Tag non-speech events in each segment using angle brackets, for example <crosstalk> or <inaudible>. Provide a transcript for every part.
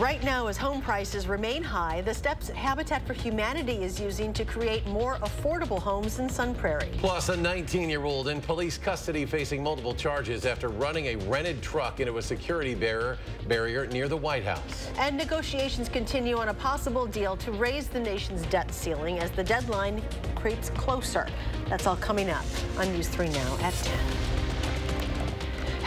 Right now, as home prices remain high, the steps Habitat for Humanity is using to create more affordable homes in Sun Prairie. Plus, a 19-year-old in police custody facing multiple charges after running a rented truck into a security barrier, barrier near the White House. And negotiations continue on a possible deal to raise the nation's debt ceiling as the deadline creeps closer. That's all coming up on News 3 Now at 10.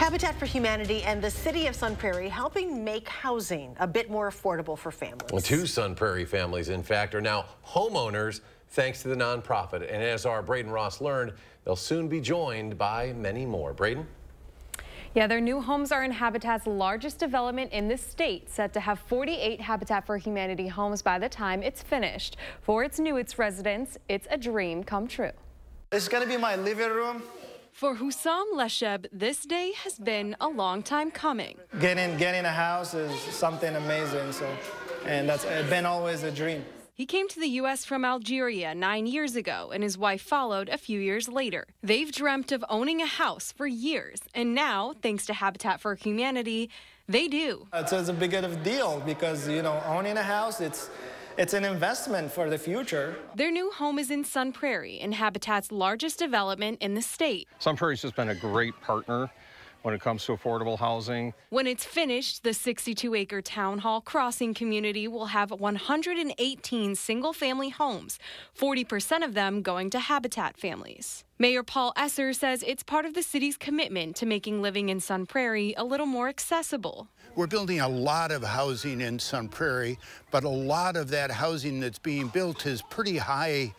Habitat for Humanity and the city of Sun Prairie helping make housing a bit more affordable for families. Well, two Sun Prairie families, in fact, are now homeowners thanks to the nonprofit. And as our Braden Ross learned, they'll soon be joined by many more. Braden? Yeah, their new homes are in Habitat's largest development in the state, set to have 48 Habitat for Humanity homes by the time it's finished. For its new its residents, it's a dream come true. It's going to be my living room. For Hussam Lesheb, this day has been a long time coming. Getting getting a house is something amazing, so and that's been always a dream. He came to the U.S. from Algeria nine years ago, and his wife followed a few years later. They've dreamt of owning a house for years, and now, thanks to Habitat for Humanity, they do. Uh, it's, it's a big of deal because, you know, owning a house, it's it's an investment for the future. Their new home is in Sun Prairie, in Habitat's largest development in the state. Sun Prairie's just been a great partner when it comes to affordable housing. When it's finished, the 62 acre Town Hall Crossing community will have 118 single family homes, 40% of them going to Habitat families. Mayor Paul Esser says it's part of the city's commitment to making living in Sun Prairie a little more accessible. We're building a lot of housing in Sun Prairie, but a lot of that housing that's being built is pretty high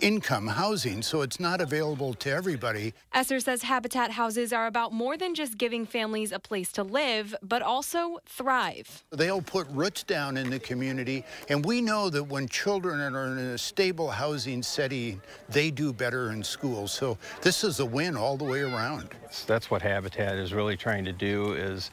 income housing, so it's not available to everybody. Esser says Habitat houses are about more than just giving families a place to live, but also thrive. They'll put roots down in the community, and we know that when children are in a stable housing setting, they do better in school. So this is a win all the way around. That's what Habitat is really trying to do is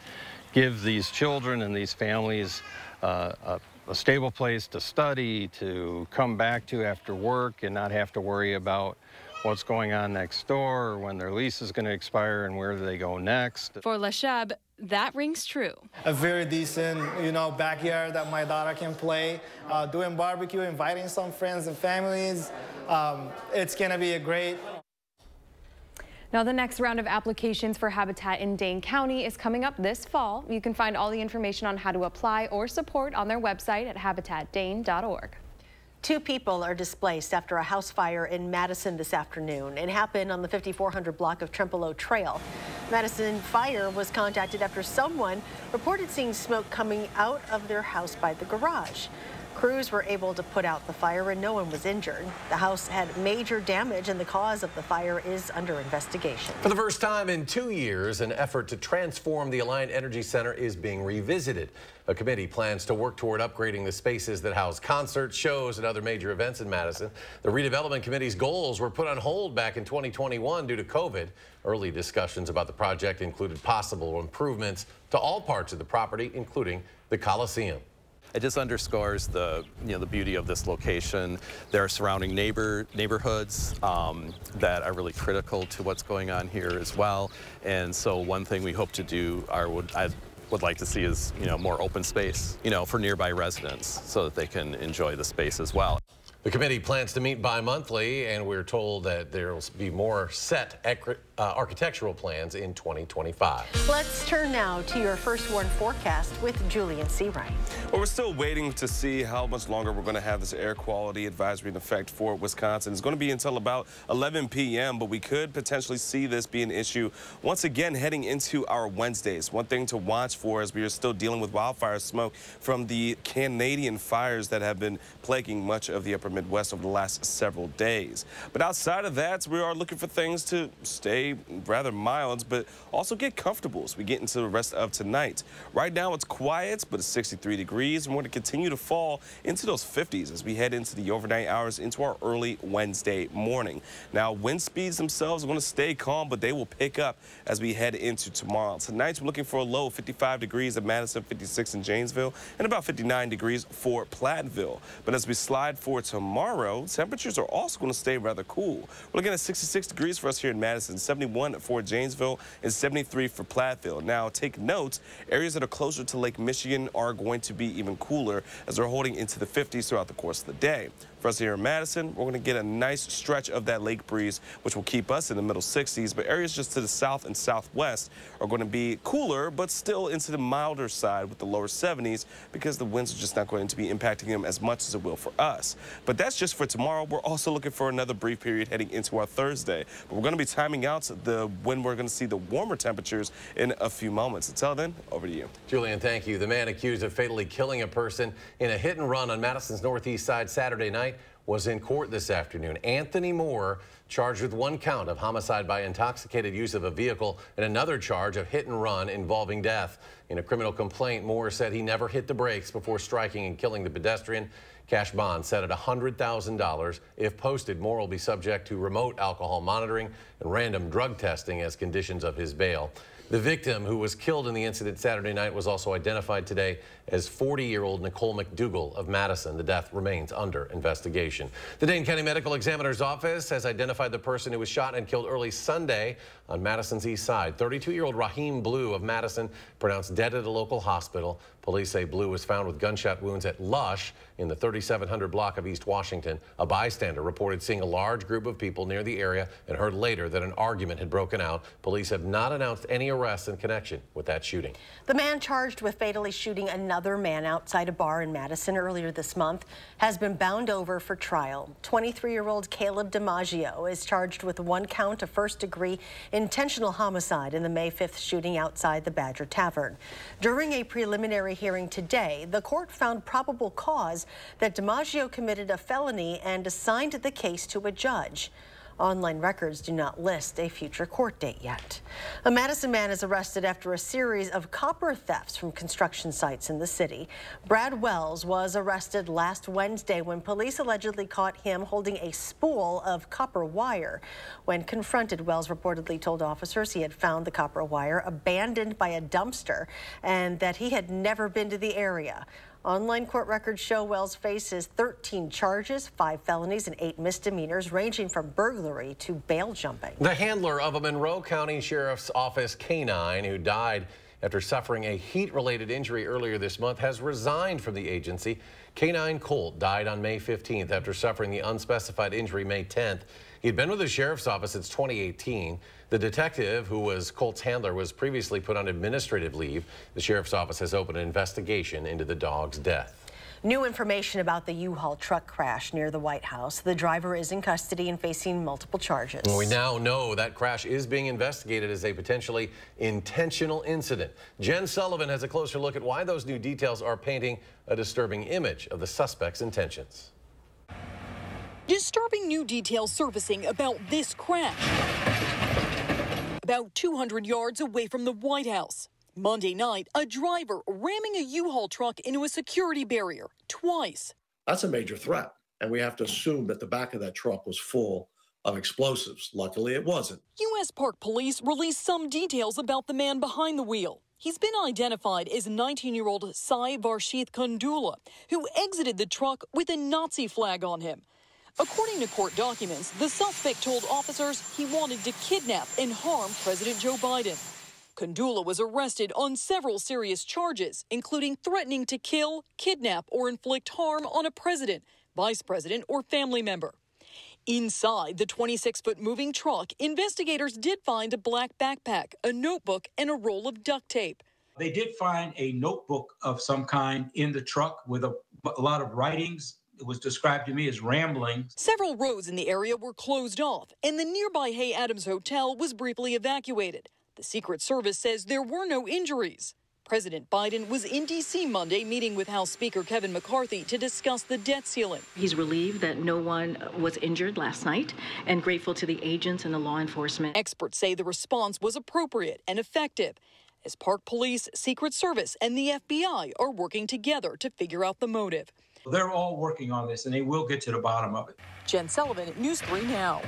give these children and these families uh, a a stable place to study, to come back to after work and not have to worry about what's going on next door or when their lease is going to expire and where do they go next. For Lashab, that rings true. A very decent, you know, backyard that my daughter can play, uh, doing barbecue, inviting some friends and families. Um, it's going to be a great now, the next round of applications for Habitat in Dane County is coming up this fall. You can find all the information on how to apply or support on their website at habitatdane.org. Two people are displaced after a house fire in Madison this afternoon. It happened on the 5400 block of Trempealeau Trail. Madison Fire was contacted after someone reported seeing smoke coming out of their house by the garage. Crews were able to put out the fire and no one was injured. The house had major damage and the cause of the fire is under investigation. For the first time in two years, an effort to transform the Alliant Energy Center is being revisited. A committee plans to work toward upgrading the spaces that house concerts, shows, and other major events in Madison. The redevelopment committee's goals were put on hold back in 2021 due to COVID. Early discussions about the project included possible improvements to all parts of the property, including the Coliseum. It just underscores the, you know, the beauty of this location. There are surrounding neighbor neighborhoods um, that are really critical to what's going on here as well. And so one thing we hope to do, are would, I would like to see is, you know, more open space, you know, for nearby residents so that they can enjoy the space as well. The committee plans to meet bi-monthly, and we're told that there will be more set uh, architectural plans in 2025. Let's turn now to your first warn forecast with Julian Seawright. Well, we're still waiting to see how much longer we're going to have this air quality advisory in effect for Wisconsin. It's going to be until about 11 p.m., but we could potentially see this be an issue once again heading into our Wednesdays. One thing to watch for as we are still dealing with wildfire smoke from the Canadian fires that have been plaguing much of the upper Midwest over the last several days. But outside of that, we are looking for things to stay rather mild, but also get comfortable as we get into the rest of tonight. Right now, it's quiet, but it's 63 degrees, and we're going to continue to fall into those 50s as we head into the overnight hours into our early Wednesday morning. Now, wind speeds themselves are going to stay calm, but they will pick up as we head into tomorrow. Tonight, we're looking for a low of 55 degrees at Madison, 56 in Janesville, and about 59 degrees for Platteville. But as we slide for tomorrow, temperatures are also going to stay rather cool. We're looking at 66 degrees for us here in Madison, 71 for Janesville, and 73 for Platteville. Now, take note, areas that are closer to Lake Michigan are going to be even cooler as they're holding into the 50s throughout the course of the day. For us here in Madison, we're going to get a nice stretch of that lake breeze, which will keep us in the middle 60s. But areas just to the south and southwest are going to be cooler, but still into the milder side with the lower 70s because the winds are just not going to be impacting them as much as it will for us. But that's just for tomorrow. We're also looking for another brief period heading into our Thursday. But we're going to be timing out the when we're going to see the warmer temperatures in a few moments. Until then, over to you. Julian, thank you. The man accused of fatally killing a person in a hit and run on Madison's northeast side Saturday night was in court this afternoon. Anthony Moore charged with one count of homicide by intoxicated use of a vehicle and another charge of hit and run involving death. In a criminal complaint, Moore said he never hit the brakes before striking and killing the pedestrian. Cash bond set at $100,000. If posted, Moore will be subject to remote alcohol monitoring and random drug testing as conditions of his bail. The victim, who was killed in the incident Saturday night, was also identified today as 40-year-old Nicole McDougal of Madison. The death remains under investigation. The Dane County Medical Examiner's Office has identified the person who was shot and killed early Sunday on Madison's east side. 32-year-old Raheem Blue of Madison pronounced dead at a local hospital. Police say Blue was found with gunshot wounds at Lush in the 3700 block of East Washington. A bystander reported seeing a large group of people near the area and heard later that an argument had broken out. Police have not announced any arrests in connection with that shooting. The man charged with fatally shooting another man outside a bar in Madison earlier this month has been bound over for trial. 23-year-old Caleb DiMaggio is charged with one count of first-degree intentional homicide in the May 5th shooting outside the Badger Tavern. During a preliminary hearing today, the court found probable cause that DiMaggio committed a felony and assigned the case to a judge. Online records do not list a future court date yet. A Madison man is arrested after a series of copper thefts from construction sites in the city. Brad Wells was arrested last Wednesday when police allegedly caught him holding a spool of copper wire. When confronted, Wells reportedly told officers he had found the copper wire abandoned by a dumpster and that he had never been to the area. Online court records show Wells faces 13 charges, five felonies, and eight misdemeanors, ranging from burglary to bail jumping. The handler of a Monroe County Sheriff's Office canine who died after suffering a heat-related injury earlier this month has resigned from the agency. Canine Colt died on May 15th after suffering the unspecified injury May 10th. He'd been with the sheriff's office since 2018. The detective, who was Colt's handler, was previously put on administrative leave. The sheriff's office has opened an investigation into the dog's death. New information about the U-Haul truck crash near the White House. The driver is in custody and facing multiple charges. We now know that crash is being investigated as a potentially intentional incident. Jen Sullivan has a closer look at why those new details are painting a disturbing image of the suspect's intentions. Disturbing new details surfacing about this crash. About 200 yards away from the White House. Monday night, a driver ramming a U-Haul truck into a security barrier twice. That's a major threat. And we have to assume that the back of that truck was full of explosives. Luckily, it wasn't. U.S. Park Police released some details about the man behind the wheel. He's been identified as 19-year-old Sai Varshith Kundula, who exited the truck with a Nazi flag on him. According to court documents, the suspect told officers he wanted to kidnap and harm President Joe Biden. Kundula was arrested on several serious charges, including threatening to kill, kidnap, or inflict harm on a president, vice president, or family member. Inside the 26 foot moving truck, investigators did find a black backpack, a notebook, and a roll of duct tape. They did find a notebook of some kind in the truck with a, a lot of writings, it was described to me as rambling. Several roads in the area were closed off, and the nearby Hay Adams Hotel was briefly evacuated. The Secret Service says there were no injuries. President Biden was in D.C. Monday meeting with House Speaker Kevin McCarthy to discuss the debt ceiling. He's relieved that no one was injured last night and grateful to the agents and the law enforcement. Experts say the response was appropriate and effective as Park Police, Secret Service, and the FBI are working together to figure out the motive. They're all working on this and they will get to the bottom of it. Jen Sullivan, News 3 Now.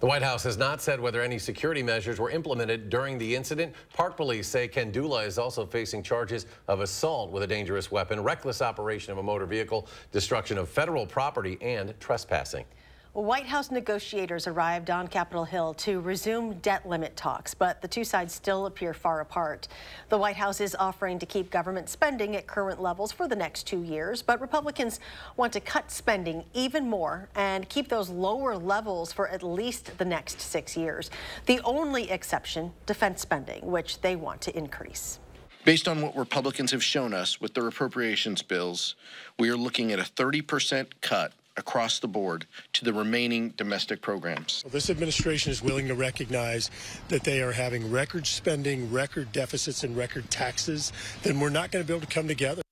The White House has not said whether any security measures were implemented during the incident. Park police say Kundula is also facing charges of assault with a dangerous weapon, reckless operation of a motor vehicle, destruction of federal property, and trespassing. White House negotiators arrived on Capitol Hill to resume debt limit talks, but the two sides still appear far apart. The White House is offering to keep government spending at current levels for the next two years, but Republicans want to cut spending even more and keep those lower levels for at least the next six years. The only exception, defense spending, which they want to increase. Based on what Republicans have shown us with their appropriations bills, we are looking at a 30% cut across the board to the remaining domestic programs. Well, this administration is willing to recognize that they are having record spending, record deficits, and record taxes, then we're not going to be able to come together.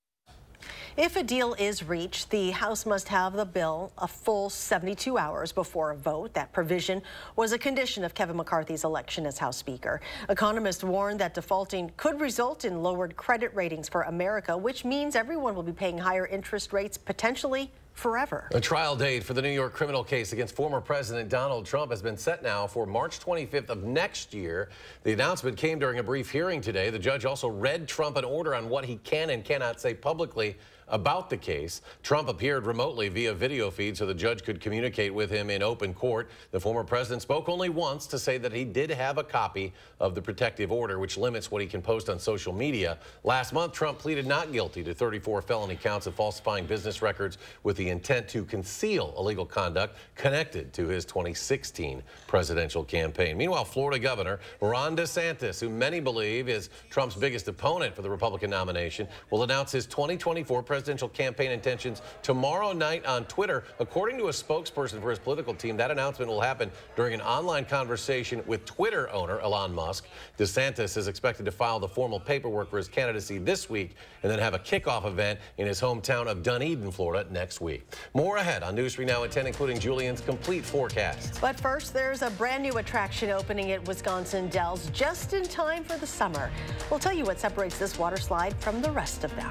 If a deal is reached, the House must have the bill a full 72 hours before a vote. That provision was a condition of Kevin McCarthy's election as House Speaker. Economists warn that defaulting could result in lowered credit ratings for America, which means everyone will be paying higher interest rates potentially forever. A trial date for the New York criminal case against former President Donald Trump has been set now for March 25th of next year. The announcement came during a brief hearing today. The judge also read Trump an order on what he can and cannot say publicly about the case. Trump appeared remotely via video feed so the judge could communicate with him in open court. The former president spoke only once to say that he did have a copy of the protective order, which limits what he can post on social media. Last month, Trump pleaded not guilty to 34 felony counts of falsifying business records with the intent to conceal illegal conduct connected to his 2016 presidential campaign. Meanwhile, Florida Governor Ron DeSantis, who many believe is Trump's biggest opponent for the Republican nomination, will announce his 2024 presidential campaign intentions tomorrow night on Twitter. According to a spokesperson for his political team, that announcement will happen during an online conversation with Twitter owner Elon Musk. DeSantis is expected to file the formal paperwork for his candidacy this week and then have a kickoff event in his hometown of Dunedin, Florida next week. More ahead on News 3 Now at 10, including Julian's complete forecast. But first, there's a brand new attraction opening at Wisconsin Dells just in time for the summer. We'll tell you what separates this water slide from the rest of them.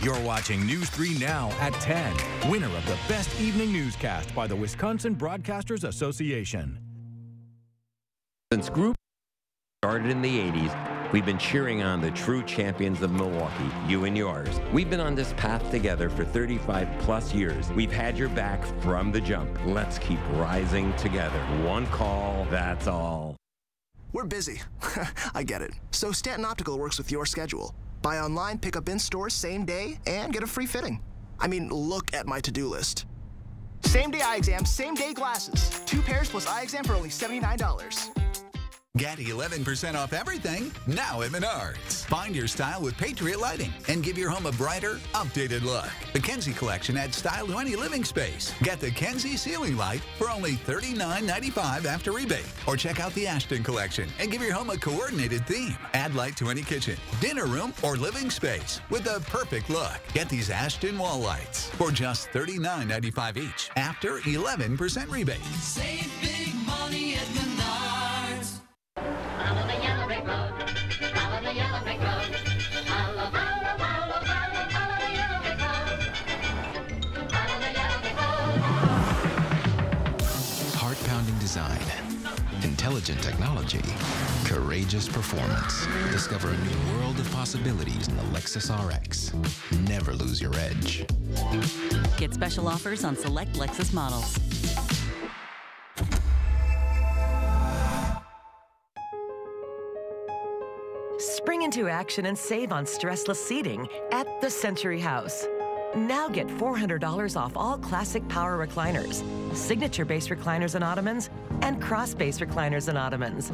You're watching News 3 Now at 10, winner of the Best Evening Newscast by the Wisconsin Broadcasters Association. Since group started in the 80s, we've been cheering on the true champions of Milwaukee, you and yours. We've been on this path together for 35 plus years. We've had your back from the jump. Let's keep rising together. One call, that's all. We're busy. <laughs> I get it. So Stanton Optical works with your schedule. Buy online, pick up in store same day, and get a free fitting. I mean, look at my to-do list. Same day eye exam, same day glasses. Two pairs plus eye exam for only $79. Get 11% off everything now at Menards. Find your style with Patriot Lighting and give your home a brighter, updated look. The Kenzie Collection adds style to any living space. Get the Kenzie Ceiling Light for only $39.95 after rebate. Or check out the Ashton Collection and give your home a coordinated theme. Add light to any kitchen, dinner room, or living space with the perfect look. Get these Ashton wall lights for just $39.95 each after 11% rebate. Save intelligent technology, courageous performance. Discover a new world of possibilities in the Lexus RX. Never lose your edge. Get special offers on select Lexus models. Spring into action and save on stressless seating at the Century House. Now get $400 off all classic power recliners, signature base recliners and ottomans, and cross base recliners and ottomans.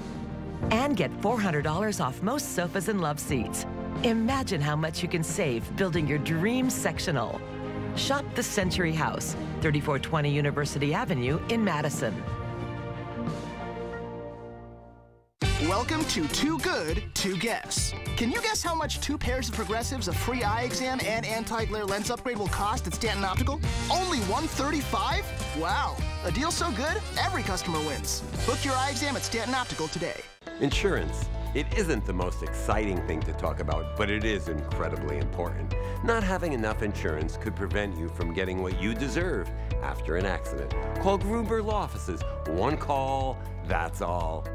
And get $400 off most sofas and love seats. Imagine how much you can save building your dream sectional. Shop the Century House, 3420 University Avenue in Madison. Welcome to Too Good to Guess. Can you guess how much two pairs of progressives, a free eye exam, and anti-glare lens upgrade will cost at Stanton Optical? Only 135. Wow, a deal so good, every customer wins. Book your eye exam at Stanton Optical today. Insurance. It isn't the most exciting thing to talk about, but it is incredibly important. Not having enough insurance could prevent you from getting what you deserve after an accident. Call Gruber Law Offices. One call, that's all.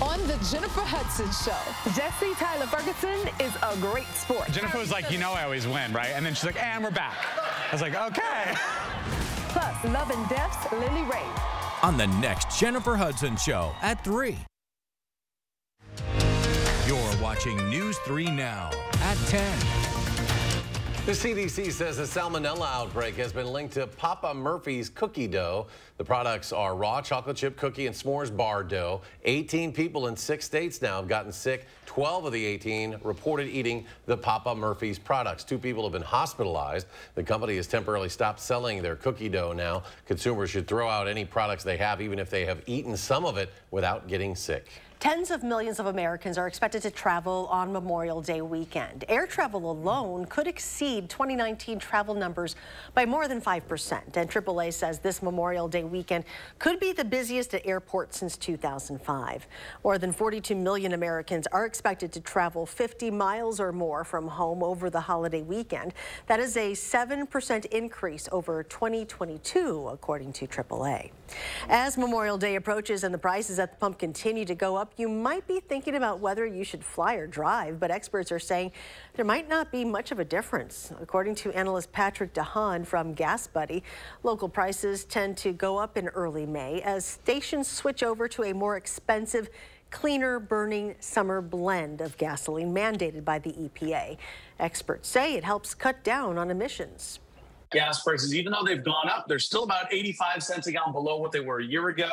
On on the Jennifer Hudson Show. Jesse Tyler Ferguson is a great sport. Jennifer was like, you know I always win, right? And then she's like, and we're back. I was like, okay. Plus, Love and Death's Lily Rabe. On the next Jennifer Hudson Show at 3. You're watching News 3 Now at 10. The CDC says a salmonella outbreak has been linked to Papa Murphy's cookie dough. The products are raw chocolate chip cookie and s'mores bar dough. 18 people in six states now have gotten sick. 12 of the 18 reported eating the Papa Murphy's products. Two people have been hospitalized. The company has temporarily stopped selling their cookie dough now. Consumers should throw out any products they have, even if they have eaten some of it without getting sick. Tens of millions of Americans are expected to travel on Memorial Day weekend. Air travel alone could exceed 2019 travel numbers by more than 5%. And AAA says this Memorial Day weekend could be the busiest at airports since 2005. More than 42 million Americans are expected to travel 50 miles or more from home over the holiday weekend. That is a 7% increase over 2022, according to AAA. As Memorial Day approaches and the prices at the pump continue to go up, you might be thinking about whether you should fly or drive, but experts are saying there might not be much of a difference. According to analyst Patrick DeHaan from Gas Buddy, local prices tend to go up in early May as stations switch over to a more expensive cleaner burning summer blend of gasoline mandated by the EPA. Experts say it helps cut down on emissions. Gas prices, even though they've gone up, they're still about 85 cents a gallon below what they were a year ago.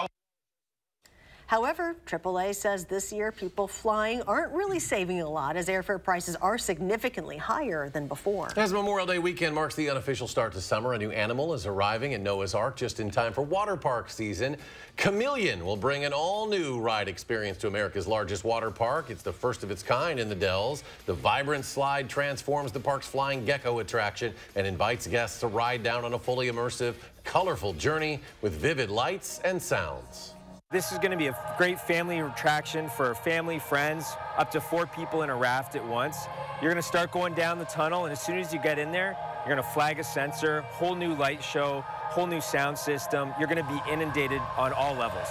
However, AAA says this year people flying aren't really saving a lot as airfare prices are significantly higher than before. As Memorial Day weekend marks the unofficial start to summer, a new animal is arriving in Noah's Ark just in time for water park season. Chameleon will bring an all-new ride experience to America's largest water park. It's the first of its kind in the Dells. The vibrant slide transforms the park's flying gecko attraction and invites guests to ride down on a fully immersive, colorful journey with vivid lights and sounds. This is going to be a great family attraction for family, friends, up to four people in a raft at once. You're going to start going down the tunnel, and as soon as you get in there, you're going to flag a sensor, whole new light show, whole new sound system. You're going to be inundated on all levels.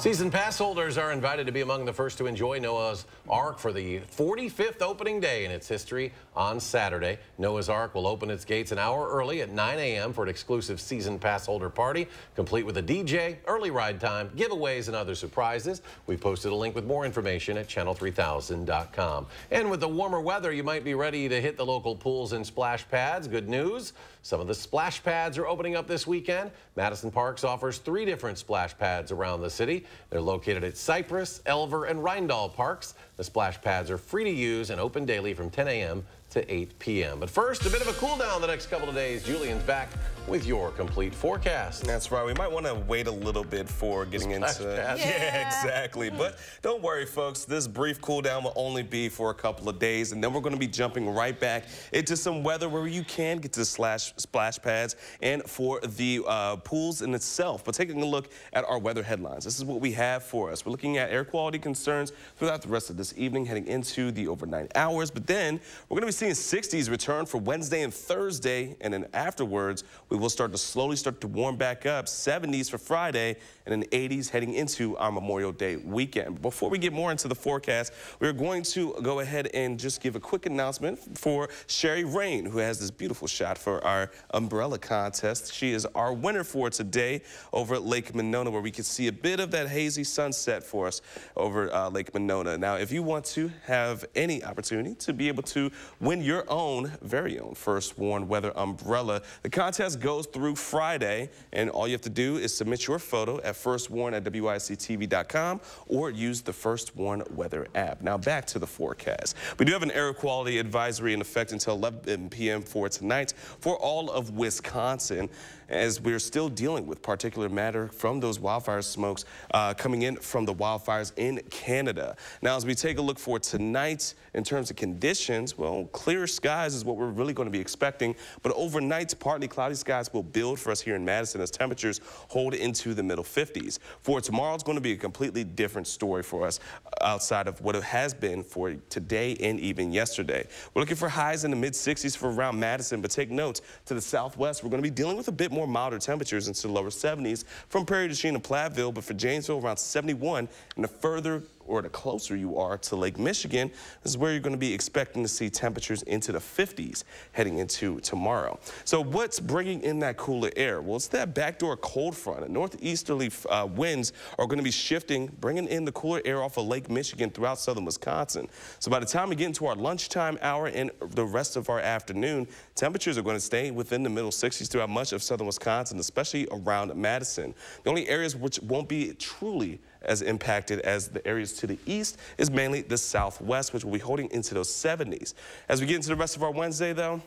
Season pass holders are invited to be among the first to enjoy Noah's Ark for the 45th opening day in its history on Saturday. Noah's Ark will open its gates an hour early at 9 a.m. for an exclusive season pass holder party, complete with a DJ, early ride time, giveaways, and other surprises. We posted a link with more information at channel3000.com. And with the warmer weather, you might be ready to hit the local pools and splash pads. Good news. Some of the splash pads are opening up this weekend. Madison Parks offers three different splash pads around the city. They're located at Cypress, Elver, and Reindahl Parks. The splash pads are free to use and open daily from 10 a.m. to 8 p.m. But first, a bit of a cool down the next couple of days. Julian's back with your complete forecast. That's right. We might want to wait a little bit for getting into Yeah. yeah, exactly. But don't worry, folks. This brief cool down will only be for a couple of days, and then we're going to be jumping right back into some weather where you can get to slash splash pads and for the uh, pools in itself. But taking a look at our weather headlines, this is what we have for us. We're looking at air quality concerns throughout the rest of this evening, heading into the overnight hours. But then we're going to be seeing 60s return for Wednesday and Thursday, and then afterwards we will start to slowly start to warm back up. 70s for Friday and then 80s heading into our Memorial Day weekend. Before we get more into the forecast, we're going to go ahead and just give a quick announcement for Sherry Rain, who has this beautiful shot for our umbrella contest. She is our winner for today over at Lake Monona, where we can see a bit of that hazy sunset for us over uh, Lake Monona. Now, if you want to have any opportunity to be able to win your own very own First Warn Weather umbrella, the contest goes through Friday, and all you have to do is submit your photo at firstwarn at WISCTV.com or use the First Warn Weather app. Now back to the forecast. We do have an air quality advisory in effect until 11 p.m. for tonight for all of Wisconsin as we're still dealing with particulate matter from those wildfire smokes uh, coming in from the wildfires in Canada. Now, as we take a look for tonight in terms of conditions, well, clear skies is what we're really going to be expecting, but overnight, partly cloudy skies will build for us here in Madison as temperatures hold into the middle 50s. For tomorrow, it's going to be a completely different story for us outside of what it has been for today and even yesterday. We're looking for highs in the mid 60s for around Madison, but take note to the southwest, we're going to be dealing with a bit more milder temperatures into the lower 70s from Prairie du Chien and Platteville, but for Janesville, around 71 and a further or the closer you are to Lake Michigan, this is where you're going to be expecting to see temperatures into the 50s heading into tomorrow. So what's bringing in that cooler air? Well, it's that backdoor cold front. Northeasterly uh, winds are going to be shifting, bringing in the cooler air off of Lake Michigan throughout southern Wisconsin. So by the time we get into our lunchtime hour and the rest of our afternoon, temperatures are going to stay within the middle 60s throughout much of southern Wisconsin, especially around Madison. The only areas which won't be truly as impacted as the areas to the east is mainly the southwest, which will be holding into those 70s. As we get into the rest of our Wednesday, though,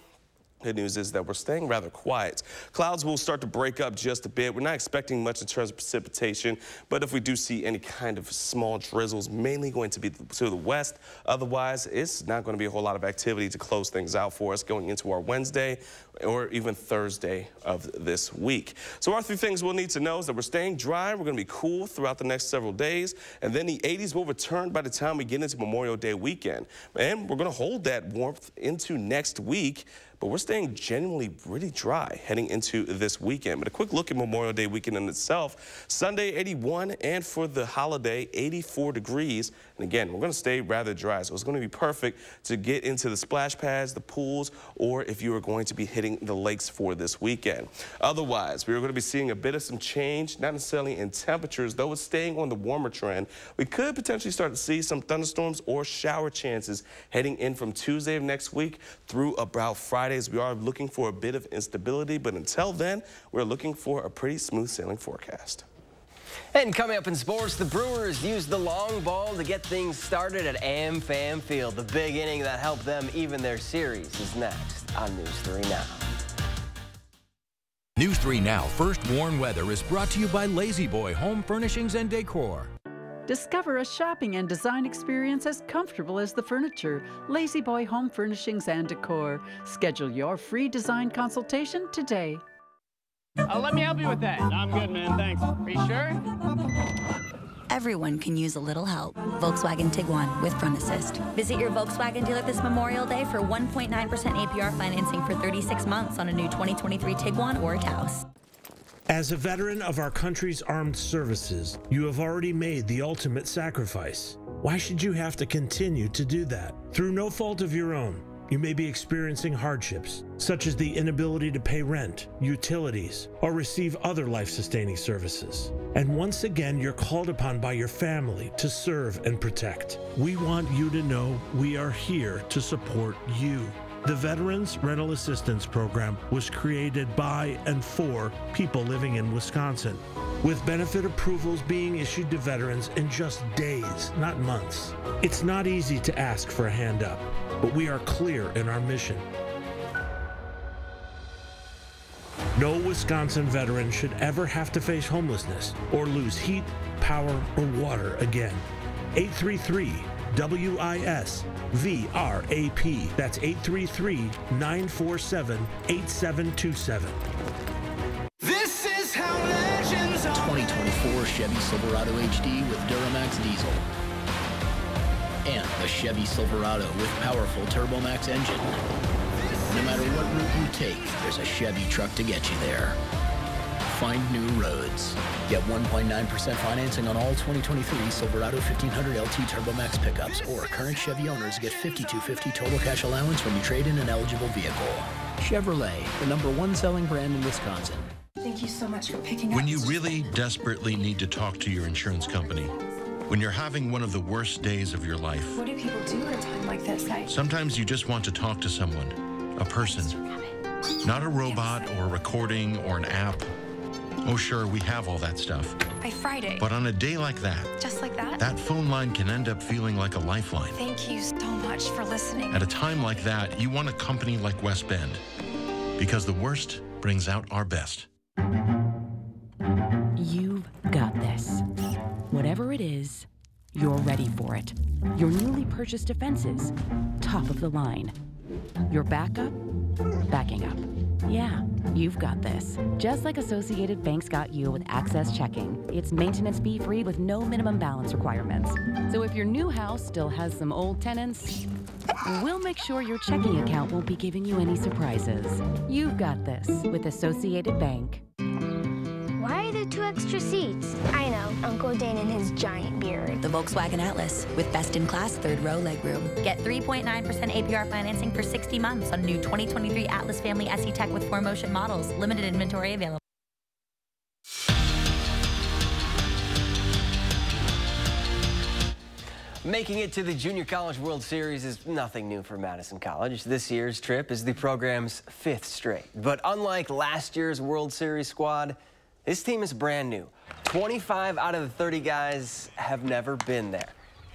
Good news is that we're staying rather quiet. Clouds will start to break up just a bit. We're not expecting much in terms of precipitation, but if we do see any kind of small drizzles, mainly going to be to the west. Otherwise, it's not going to be a whole lot of activity to close things out for us going into our Wednesday or even Thursday of this week. So our three things we'll need to know is that we're staying dry. We're going to be cool throughout the next several days, and then the 80s will return by the time we get into Memorial Day weekend. And we're going to hold that warmth into next week but we're staying genuinely really dry heading into this weekend. But a quick look at Memorial Day weekend in itself. Sunday, 81, and for the holiday, 84 degrees. And again, we're going to stay rather dry, so it's going to be perfect to get into the splash pads, the pools, or if you are going to be hitting the lakes for this weekend. Otherwise, we are going to be seeing a bit of some change, not necessarily in temperatures, though it's staying on the warmer trend. We could potentially start to see some thunderstorms or shower chances heading in from Tuesday of next week through about Fridays. We are looking for a bit of instability, but until then, we're looking for a pretty smooth sailing forecast. And coming up in sports, the Brewers used the long ball to get things started at AmFam Field. The big inning that helped them even their series is next on News 3 Now. News 3 Now First Warn Weather is brought to you by La-Z-Boy Home Furnishings and Decor. Discover a shopping and design experience as comfortable as the furniture. La-Z-Boy Home Furnishings and Decor. Schedule your free design consultation today. Uh, let me help you with that. I'm good, man. Thanks. Are you sure? Everyone can use a little help. Volkswagen Tiguan with Front Assist. Visit your Volkswagen dealer this Memorial Day for 1.9% APR financing for 36 months on a new 2023 Tiguan or Taos. As a veteran of our country's armed services, you have already made the ultimate sacrifice. Why should you have to continue to do that? Through no fault of your own, you may be experiencing hardships, such as the inability to pay rent, utilities, or receive other life sustaining services. And once again, you're called upon by your family to serve and protect. We want you to know we are here to support you. The Veterans Rental Assistance Program was created by and for people living in Wisconsin, with benefit approvals being issued to veterans in just days, not months. It's not easy to ask for a hand up but we are clear in our mission. No Wisconsin veteran should ever have to face homelessness or lose heat, power, or water again. 833 WIS VRAP. That's 833 947 8727. 2024 Chevy Silverado HD with Duramax diesel and the Chevy Silverado with powerful TurboMax engine. No matter what route you take, there's a Chevy truck to get you there. Find new roads. Get 1.9% financing on all 2023 Silverado 1500 LT TurboMax pickups, or current Chevy owners get 5250 total cash allowance when you trade in an eligible vehicle. Chevrolet, the number one selling brand in Wisconsin. Thank you so much for picking up. When you really desperately need to talk to your insurance company, when you're having one of the worst days of your life. What do people do at a time like this? I... Sometimes you just want to talk to someone, a person, not a robot or a recording or an app. Oh, sure, we have all that stuff. By Friday. But on a day like that, just like that, that phone line can end up feeling like a lifeline. Thank you so much for listening. At a time like that, you want a company like West Bend because the worst brings out our best. It is, you're ready for it. Your newly purchased defenses, top of the line. Your backup, backing up. Yeah, you've got this. Just like Associated Bank's got you with Access Checking. It's maintenance fee free with no minimum balance requirements. So if your new house still has some old tenants, we'll make sure your checking account won't be giving you any surprises. You've got this with Associated Bank. Why the two extra seats? I know, Uncle Dane and his giant beard. The Volkswagen Atlas with best-in-class third-row legroom. Get 3.9% APR financing for 60 months on new 2023 Atlas Family SE Tech with 4Motion models. Limited inventory available. Making it to the Junior College World Series is nothing new for Madison College. This year's trip is the program's fifth straight. But unlike last year's World Series squad, this team is brand new. 25 out of the 30 guys have never been there.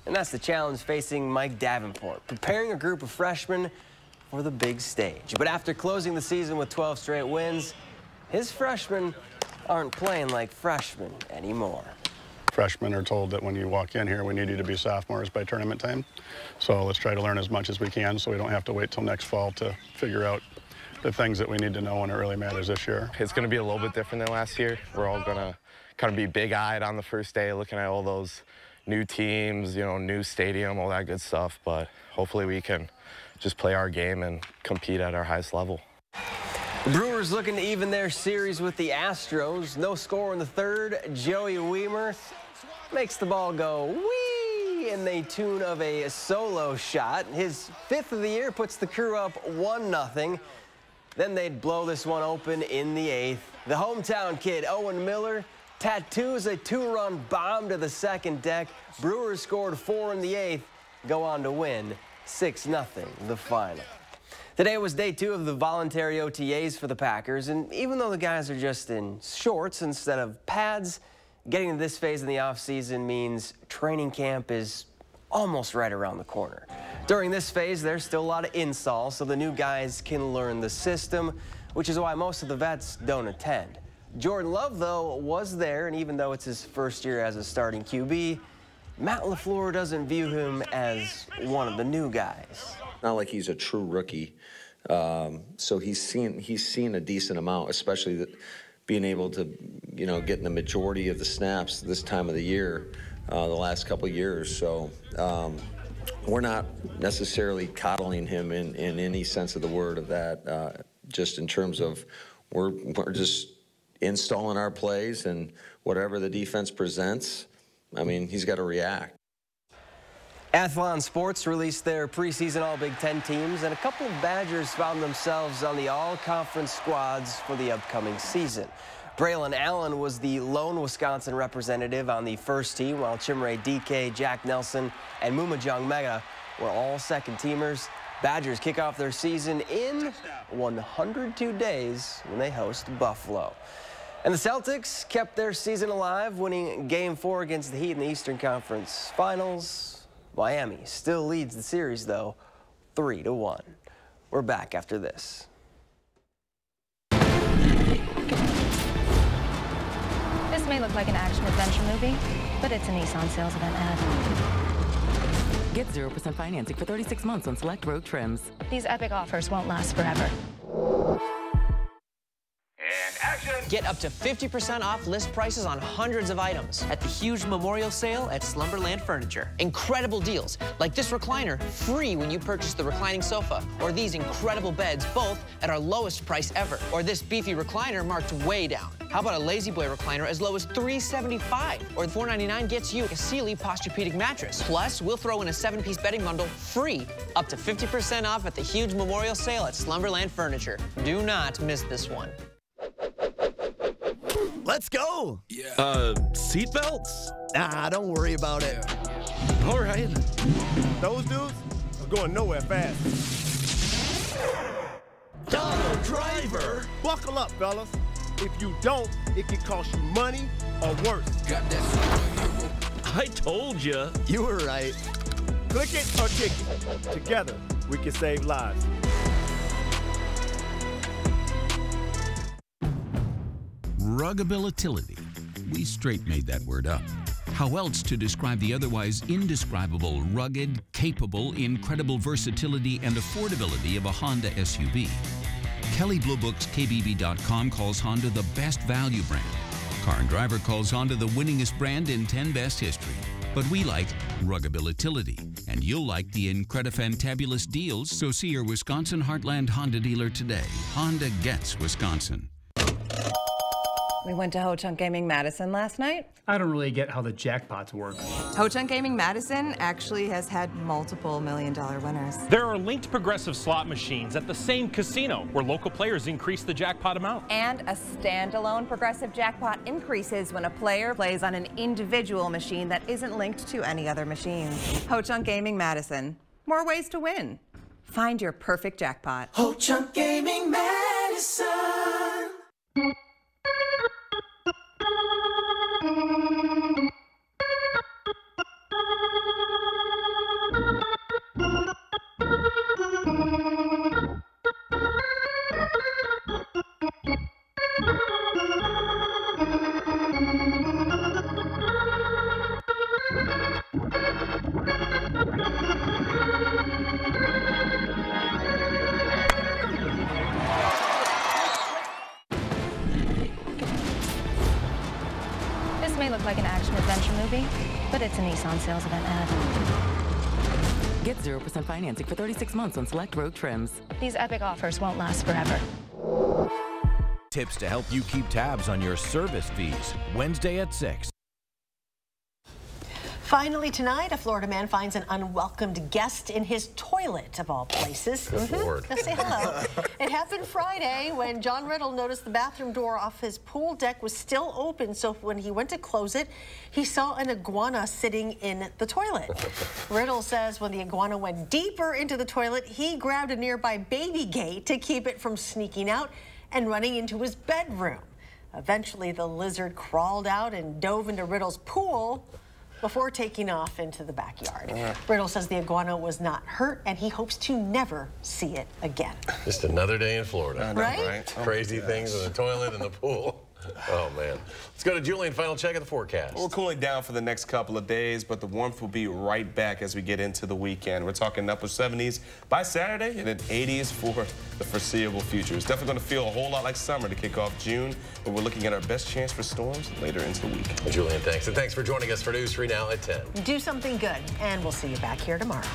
And that's the challenge facing Mike Davenport, preparing a group of freshmen for the big stage. But after closing the season with 12 straight wins, his freshmen aren't playing like freshmen anymore freshmen are told that when you walk in here, we need you to be sophomores by tournament time. So let's try to learn as much as we can so we don't have to wait till next fall to figure out the things that we need to know when it really matters this year. It's going to be a little bit different than last year. We're all going to kind of be big-eyed on the first day, looking at all those new teams, you know, new stadium, all that good stuff. But hopefully we can just play our game and compete at our highest level. Brewers looking to even their series with the Astros. No score in the third. Joey Wiemer makes the ball go wee in the tune of a solo shot. His fifth of the year puts the crew up 1-0. Then they'd blow this one open in the eighth. The hometown kid, Owen Miller, tattoos a two-run bomb to the second deck. Brewers scored four in the eighth, go on to win 6-0 the final. Today was day two of the voluntary OTAs for the Packers, and even though the guys are just in shorts instead of pads, Getting to this phase in the offseason means training camp is almost right around the corner. During this phase, there's still a lot of installs, so the new guys can learn the system, which is why most of the vets don't attend. Jordan Love, though, was there, and even though it's his first year as a starting QB, Matt LaFleur doesn't view him as one of the new guys. Not like he's a true rookie. Um, so he's seen he's seen a decent amount, especially being able to, you know, getting the majority of the snaps this time of the year, uh, the last couple years. So um, we're not necessarily coddling him in, in any sense of the word of that. Uh, just in terms of we're we're just installing our plays and whatever the defense presents. I mean, he's got to react. Athlon Sports released their preseason All Big Ten teams, and a couple of Badgers found themselves on the all-conference squads for the upcoming season. Braylon Allen was the lone Wisconsin representative on the first team, while Chimere Dike, Jack Nelson, and Maema Njongmeta were all second-teamers. Badgers kick off their season in 102 days when they host Buffalo. And the Celtics kept their season alive, winning Game 4 against the Heat in the Eastern Conference Finals. Miami still leads the series, though, 3 to 1. We're back after. This may look like an action-adventure movie, but it's a Nissan sales event ad. Get 0% financing for 36 months on select road trims. These epic offers won't last forever. Get up to 50% off list prices on hundreds of items at the huge memorial sale at Slumberland Furniture. Incredible deals, like this recliner, free when you purchase the reclining sofa, or these incredible beds, both at our lowest price ever, or this beefy recliner marked way down. How about a La-Z-Boy recliner as low as 375? Or 499 gets you a Sealy Posturepedic mattress. Plus, we'll throw in a seven-piece bedding bundle free, up to 50% off at the huge memorial sale at Slumberland Furniture. Do not miss this one. Let's go. Yeah. Uh, seatbelts? Nah, don't worry about it. All right. Those dudes are going nowhere fast. Donald Driver. Buckle up, fellas. If you don't, it can cost you money or worse. Got that I told you. You were right. Click it or kick it. Together, we can save lives. Ruggability. We straight made that word up. How else to describe the otherwise indescribable, rugged, capable, incredible versatility and affordability of a Honda SUV? Kelley Blue Book's KBB.com calls Honda the best value brand. Car and Driver calls Honda the winningest brand in 10 best history. But we like ruggability, and you'll like the incredifantabulous deals, so see your Wisconsin Heartland Honda dealer today. Honda gets Wisconsin. We went to Ho Chunk Gaming Madison last night. I don't really get how the jackpots work. Ho Chunk Gaming Madison actually has had multiple million dollar winners. There are linked progressive slot machines at the same casino where local players increase the jackpot amount. And a standalone progressive jackpot increases when a player plays on an individual machine that isn't linked to any other machine. Ho Chunk Gaming Madison. More ways to win. Find your perfect jackpot. Ho Chunk Gaming Madison. Financing for 36 months on select Rogue trims. These epic offers won't last forever. Tips to help you keep tabs on your service fees. Wednesday at 6. Finally tonight, a Florida man finds an unwelcomed guest in his toilet, of all places. Good mm-hmm. lord. Now say hello. it happened Friday when John Riddle noticed the bathroom door off his pool deck was still open, so when he went to close it, he saw an iguana sitting in the toilet. <laughs> Riddle says when the iguana went deeper into the toilet, he grabbed a nearby baby gate to keep it from sneaking out and running into his bedroom. Eventually, the lizard crawled out and dove into Riddle's pool before taking off into the backyard. Uh. Riddle says the iguana was not hurt and he hopes to never see it again. Just another day in Florida. Know, Right? right? Crazy things in the toilet and the pool. <laughs> Oh, man. Let's go to Julian. Final check of the forecast. We're cooling down for the next couple of days, but the warmth will be right back as we get into the weekend. We're talking upper 70s by Saturday and then 80s for the foreseeable future. It's definitely going to feel a whole lot like summer to kick off June, but we're looking at our best chance for storms later into the week. Well, Julian, thanks. And thanks for joining us for News 3 Now at 10. Do something good, and we'll see you back here tomorrow.